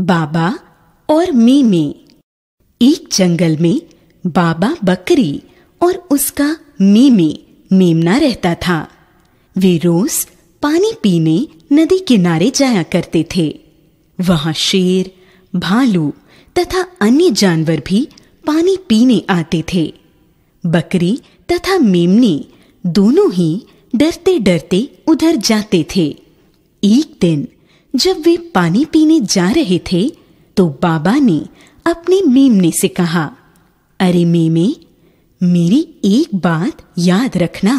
बाबा और मीमी। एक जंगल में बाबा बकरी और उसका मीमी मेमना रहता था। वे रोज पानी पीने नदी किनारे जाया करते थे। वहाँ शेर, भालू तथा अन्य जानवर भी पानी पीने आते थे। बकरी तथा मेमनी दोनों ही डरते डरते उधर जाते थे। एक दिन जब वे पानी पीने जा रहे थे तो बाबा ने अपने मेमने से कहा, अरे मेमे, मेरी एक बात याद रखना।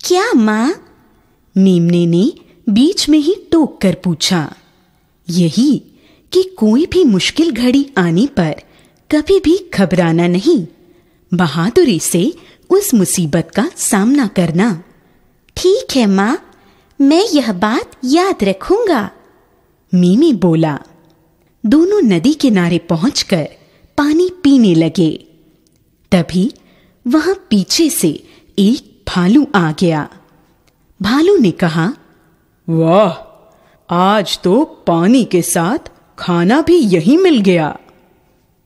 क्या, माँ? मेमने ने बीच में ही टोक कर पूछा, यही कि कोई भी मुश्किल घड़ी आने पर कभी भी घबराना नहीं, बहादुरी से उस मुसीबत का सामना करना। ठीक है, माँ, मैं यह बात याद रखूँगा। मीमी बोला दोनों नदी किनारे पहुंचकर पानी पीने लगे। तभी वहाँ पीछे से एक भालू आ गया। भालू ने कहा वाह आज तो पानी के साथ खाना भी यही मिल गया।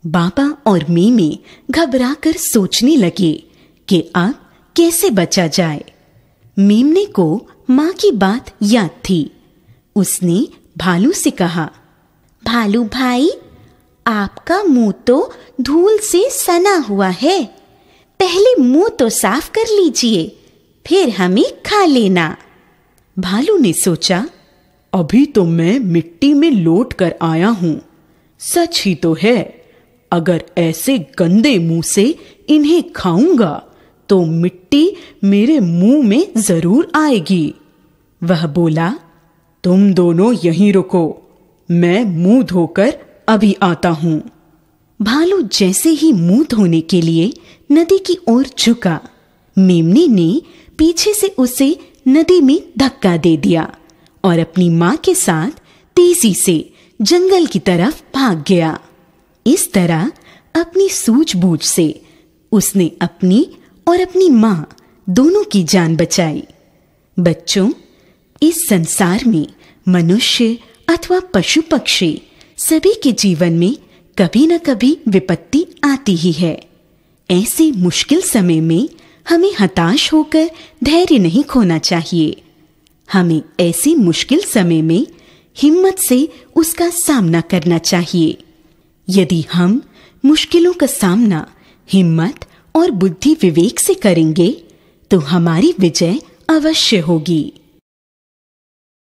बाबा और मीमी घबराकर सोचने लगे कि अब कैसे बचा जाए। मेमने को माँ की बात याद थी। उसने भालू से कहा, भालू भाई, आपका मुँह तो धूल से सना हुआ है। पहले मुँह तो साफ़ कर लीजिए, फिर हमें खा लेना। भालू ने सोचा, अभी तो मैं मिट्टी में लौट कर आया हूँ। सच ही तो है, अगर ऐसे गंदे मुँह से इन्हें खाऊँगा तो मिट्टी मेरे मुँह में ज़रूर आएगी। वह बोला तुम दोनों यहीं रुको। मैं मुँह धोकर अभी आता हूँ। भालू जैसे ही मुँह धोने के लिए नदी की ओर झुका। मेमने ने पीछे से उसे नदी में धक्का दे दिया और अपनी माँ के साथ तेज़ी से जंगल की तरफ़ भाग गया। इस तरह अपनी सूझबूझ से उसने अपनी और अपनी माँ दोनों की जान बचाई। बच्चों इस संसार में मनुष्य अथवा पशु पक्षी सभी के जीवन में कभी न कभी विपत्ति आती ही है। ऐसे मुश्किल समय में हमें हताश होकर धैर्य नहीं खोना चाहिए। हमें ऐसे मुश्किल समय में हिम्मत से उसका सामना करना चाहिए। यदि हम मुश्किलों का सामना हिम्मत और बुद्धि विवेक से करेंगे तो हमारी विजय अवश्य होगी।